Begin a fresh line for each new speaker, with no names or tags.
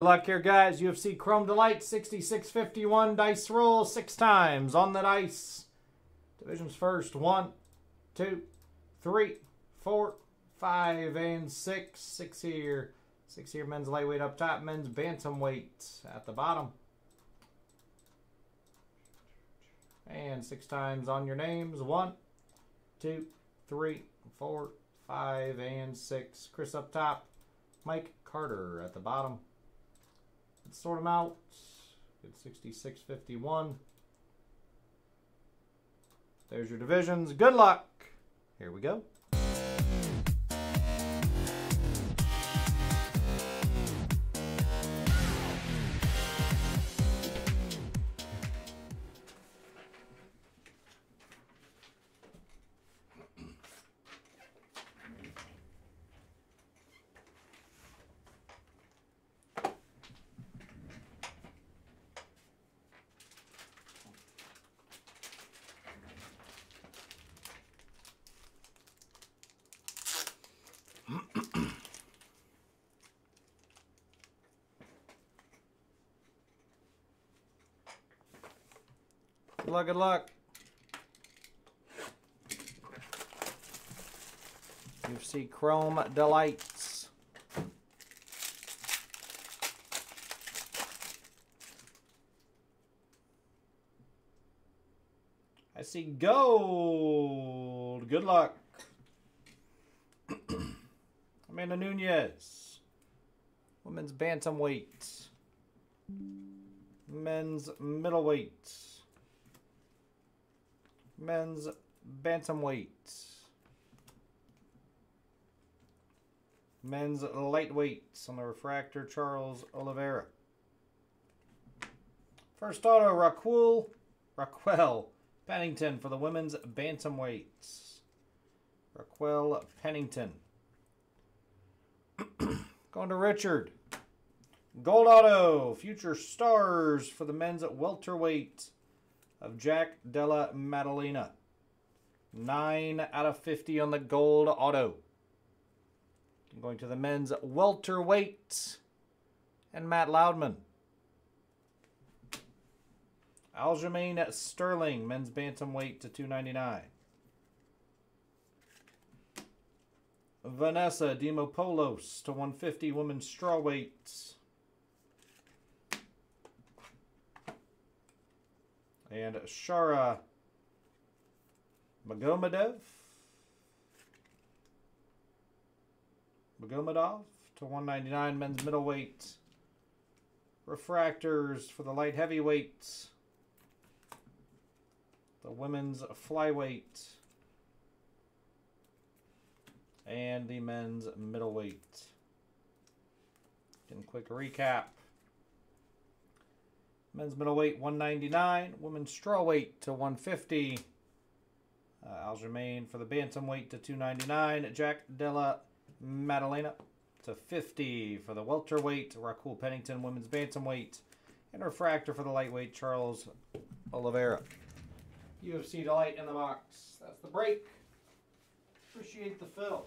Good luck here, guys. UFC Chrome Delight 6651 dice roll six times on the dice. Divisions first. One, two, three, four, five, and six. Six here. Six here. Men's lightweight up top. Men's bantamweight at the bottom. And six times on your names. One, two, three, four, five, and six. Chris up top. Mike Carter at the bottom. Let's sort them out. Good 66.51. There's your divisions. Good luck. Here we go. Good luck, good luck. Chrome Delights. I see gold. Good luck. Amanda Nunes. Women's bantamweight. Men's middleweight. Men's bantamweight. Men's lightweight on the refractor, Charles Oliveira. First auto, Raquel, Raquel Pennington for the women's bantamweights. Raquel Pennington. Going to Richard. Gold auto, future stars for the men's welterweight of Jack Della Maddalena. 9 out of 50 on the gold auto. Going to the men's welterweight and Matt Loudman. Aljamain Sterling, men's bantamweight to 299. Vanessa Demopoulos to 150, women's strawweight. And Shara Magomadov. Magomedov to 199 men's middleweight. Refractors for the light heavyweights. The women's flyweight. And the men's middleweight. Getting quick recap. Men's middleweight 199, women's strawweight to 150. Uh, Aljamain for the bantamweight to 299. Jack Della Maddalena to 50 for the welterweight. Raquel Pennington, women's bantamweight. And refractor for the lightweight, Charles Oliveira. UFC Delight in the box. That's the break. Appreciate the fill.